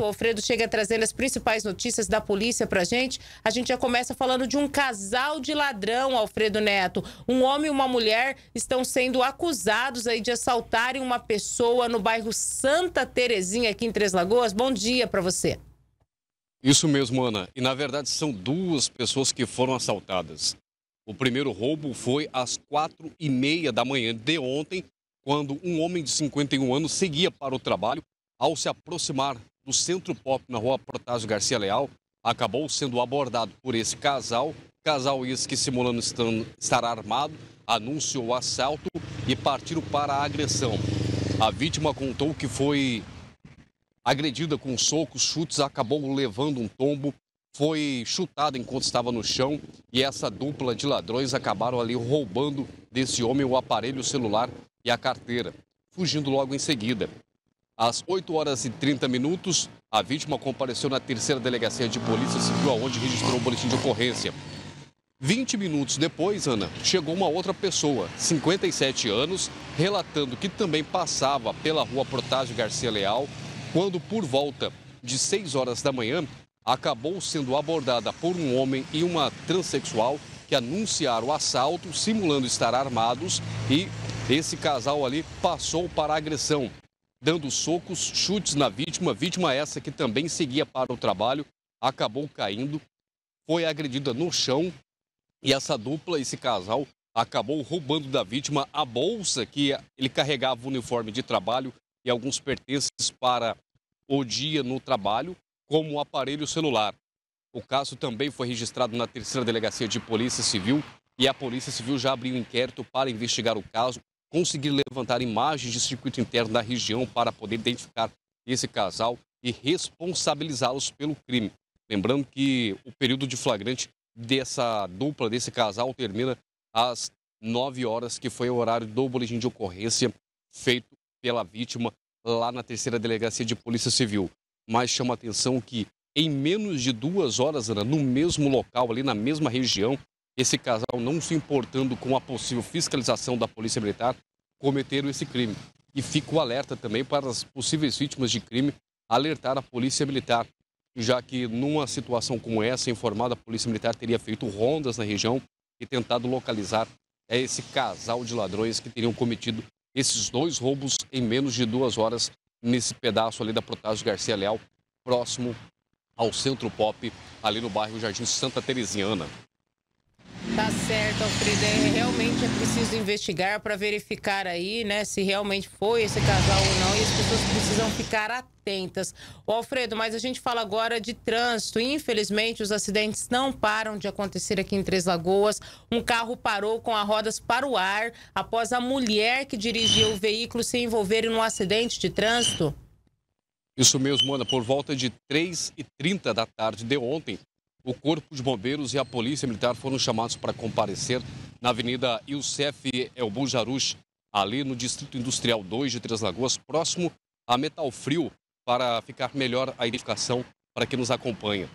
O Alfredo chega trazendo as principais notícias da polícia pra gente. A gente já começa falando de um casal de ladrão, Alfredo Neto. Um homem e uma mulher estão sendo acusados aí de assaltarem uma pessoa no bairro Santa Terezinha, aqui em Três Lagoas. Bom dia para você. Isso mesmo, Ana. E na verdade são duas pessoas que foram assaltadas. O primeiro roubo foi às quatro e meia da manhã de ontem, quando um homem de 51 anos seguia para o trabalho. Ao se aproximar do Centro Pop, na rua Protásio Garcia Leal, acabou sendo abordado por esse casal. Casal esse que, simulando estar armado, anunciou o assalto e partiram para a agressão. A vítima contou que foi agredida com socos, chutes, acabou levando um tombo, foi chutada enquanto estava no chão e essa dupla de ladrões acabaram ali roubando desse homem o aparelho celular e a carteira, fugindo logo em seguida. Às 8 horas e 30 minutos, a vítima compareceu na terceira delegacia de polícia civil, onde registrou o boletim de ocorrência. 20 minutos depois, Ana, chegou uma outra pessoa, 57 anos, relatando que também passava pela rua Protásio Garcia Leal, quando por volta de 6 horas da manhã, acabou sendo abordada por um homem e uma transexual que anunciaram o assalto, simulando estar armados, e esse casal ali passou para a agressão dando socos, chutes na vítima. Vítima essa que também seguia para o trabalho, acabou caindo, foi agredida no chão e essa dupla, esse casal, acabou roubando da vítima a bolsa que ele carregava o uniforme de trabalho e alguns pertences para o dia no trabalho, como o aparelho celular. O caso também foi registrado na terceira delegacia de Polícia Civil e a Polícia Civil já abriu um inquérito para investigar o caso conseguir levantar imagens de circuito interno da região para poder identificar esse casal e responsabilizá-los pelo crime. Lembrando que o período de flagrante dessa dupla, desse casal, termina às 9 horas, que foi o horário do boletim de ocorrência feito pela vítima lá na terceira delegacia de Polícia Civil. Mas chama atenção que em menos de duas horas, no mesmo local, ali na mesma região, esse casal, não se importando com a possível fiscalização da Polícia Militar, cometeram esse crime. E fica o alerta também para as possíveis vítimas de crime alertar a Polícia Militar, já que numa situação como essa, informada, a Polícia Militar teria feito rondas na região e tentado localizar esse casal de ladrões que teriam cometido esses dois roubos em menos de duas horas nesse pedaço ali da Protásio Garcia Leal, próximo ao Centro Pop, ali no bairro Jardim Santa Tereziana. Tá certo, Alfredo. É, realmente é preciso investigar para verificar aí, né, se realmente foi esse casal ou não. E as pessoas precisam ficar atentas. Ô, Alfredo, mas a gente fala agora de trânsito. Infelizmente, os acidentes não param de acontecer aqui em Três Lagoas. Um carro parou com as rodas para o ar após a mulher que dirigia o veículo se envolver em um acidente de trânsito. Isso mesmo, Ana. Por volta de 3h30 da tarde de ontem, o Corpo de Bombeiros e a Polícia Militar foram chamados para comparecer na Avenida Youssef El Bujarush, ali no Distrito Industrial 2 de Três Lagoas, próximo a Metal Frio, para ficar melhor a identificação para quem nos acompanha.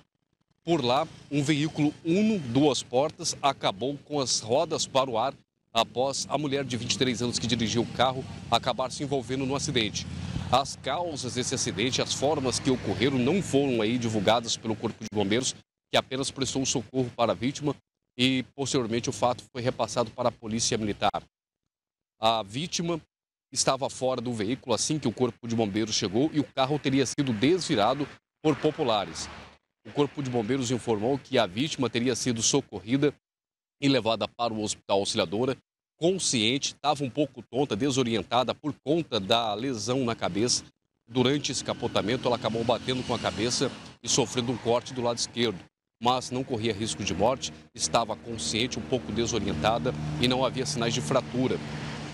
Por lá, um veículo Uno, duas portas, acabou com as rodas para o ar após a mulher de 23 anos que dirigiu o carro acabar se envolvendo no acidente. As causas desse acidente, as formas que ocorreram não foram aí divulgadas pelo Corpo de Bombeiros, que apenas prestou socorro para a vítima e, posteriormente, o fato foi repassado para a Polícia Militar. A vítima estava fora do veículo assim que o Corpo de Bombeiros chegou e o carro teria sido desvirado por populares. O Corpo de Bombeiros informou que a vítima teria sido socorrida e levada para o Hospital Auxiliadora, consciente, estava um pouco tonta, desorientada por conta da lesão na cabeça. Durante esse capotamento, ela acabou batendo com a cabeça e sofrendo um corte do lado esquerdo mas não corria risco de morte, estava consciente, um pouco desorientada e não havia sinais de fratura.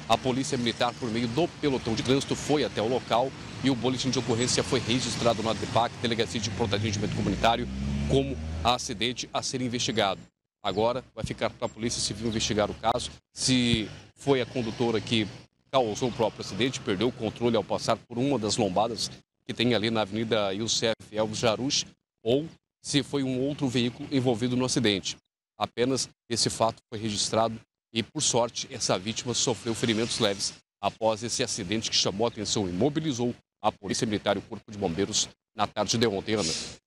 A Polícia Militar, por meio do pelotão de trânsito, foi até o local e o boletim de ocorrência foi registrado na DEPAC, Delegacia de Pronto Atendimento Comunitário, como acidente a ser investigado. Agora vai ficar para a Polícia Civil investigar o caso, se foi a condutora que causou o próprio acidente, perdeu o controle ao passar por uma das lombadas que tem ali na Avenida Youssef Elvis Jaruch, ou se foi um outro veículo envolvido no acidente. Apenas esse fato foi registrado e, por sorte, essa vítima sofreu ferimentos leves após esse acidente que chamou a atenção e mobilizou a Polícia Militar e o Corpo de Bombeiros na tarde de ontem, Ana.